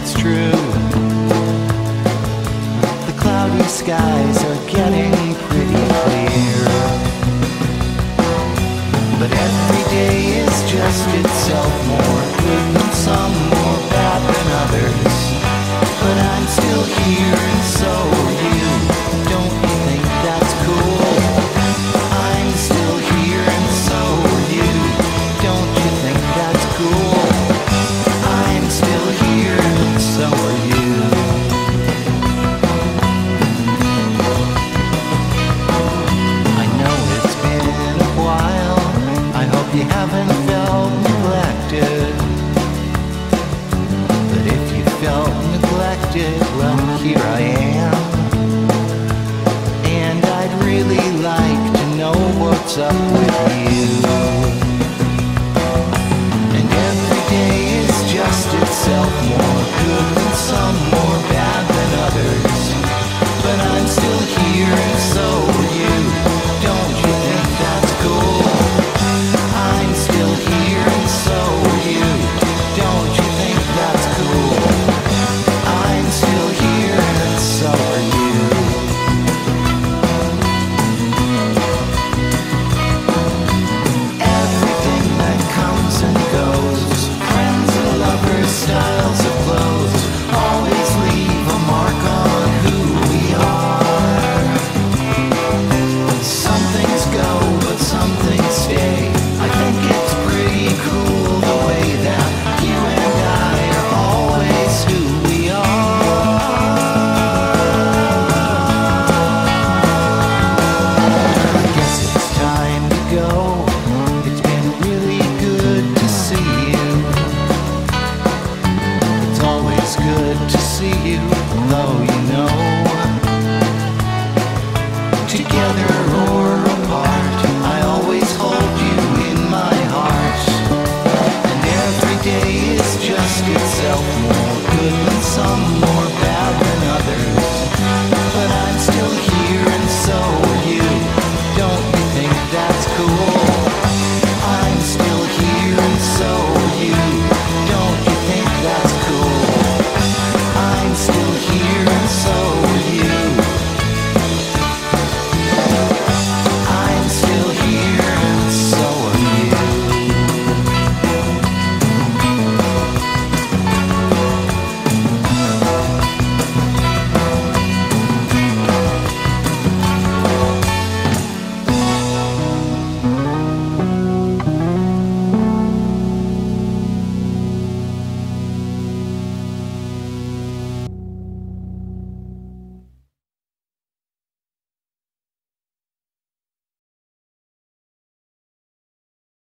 it's true. The cloudy sky well, here I am. And I'd really like to know what's up with me. together